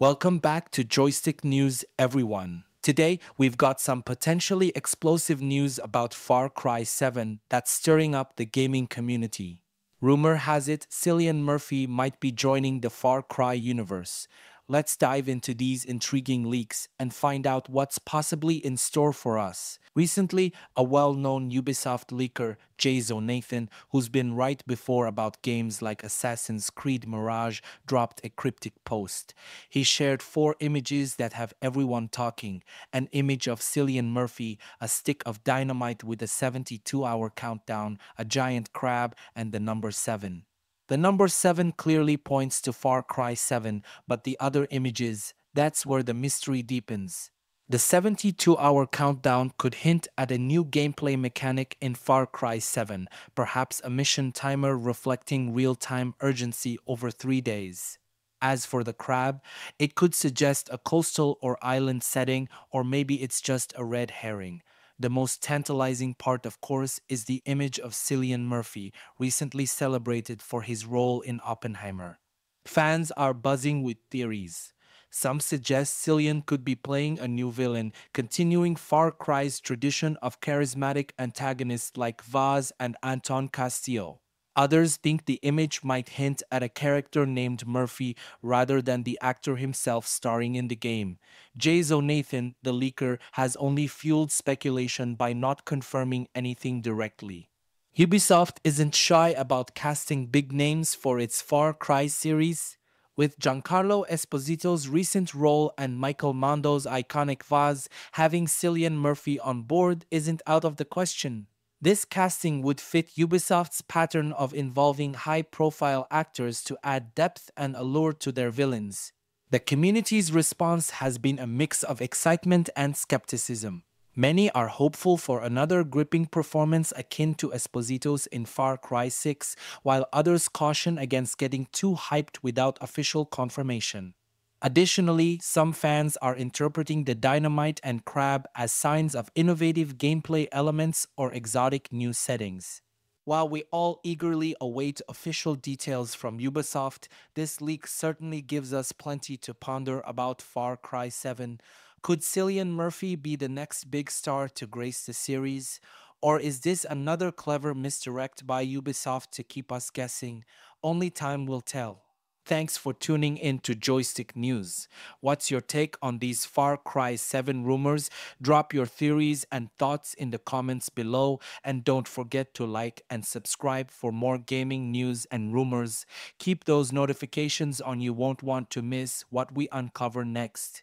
Welcome back to Joystick News, everyone. Today, we've got some potentially explosive news about Far Cry 7 that's stirring up the gaming community. Rumor has it Cillian Murphy might be joining the Far Cry universe, Let's dive into these intriguing leaks and find out what's possibly in store for us. Recently, a well-known Ubisoft leaker, Jay Zonathan, who's been right before about games like Assassin's Creed Mirage, dropped a cryptic post. He shared four images that have everyone talking. An image of Cillian Murphy, a stick of dynamite with a 72-hour countdown, a giant crab, and the number 7. The number 7 clearly points to Far Cry 7, but the other images, that's where the mystery deepens. The 72 hour countdown could hint at a new gameplay mechanic in Far Cry 7, perhaps a mission timer reflecting real time urgency over three days. As for the crab, it could suggest a coastal or island setting, or maybe it's just a red herring. The most tantalizing part, of course, is the image of Cillian Murphy, recently celebrated for his role in Oppenheimer. Fans are buzzing with theories. Some suggest Cillian could be playing a new villain, continuing Far Cry's tradition of charismatic antagonists like Vaas and Anton Castillo. Others think the image might hint at a character named Murphy rather than the actor himself starring in the game. Jay Zonathan, the leaker, has only fueled speculation by not confirming anything directly. Ubisoft isn't shy about casting big names for its Far Cry series. With Giancarlo Esposito's recent role and Michael Mando's iconic Vaas, having Cillian Murphy on board isn't out of the question. This casting would fit Ubisoft's pattern of involving high profile actors to add depth and allure to their villains. The community's response has been a mix of excitement and skepticism. Many are hopeful for another gripping performance akin to Esposito's in Far Cry 6, while others caution against getting too hyped without official confirmation. Additionally, some fans are interpreting the dynamite and crab as signs of innovative gameplay elements or exotic new settings. While we all eagerly await official details from Ubisoft, this leak certainly gives us plenty to ponder about Far Cry 7. Could Cillian Murphy be the next big star to grace the series? Or is this another clever misdirect by Ubisoft to keep us guessing? Only time will tell. Thanks for tuning in to Joystick News. What's your take on these Far Cry 7 rumors? Drop your theories and thoughts in the comments below and don't forget to like and subscribe for more gaming news and rumors. Keep those notifications on you won't want to miss what we uncover next.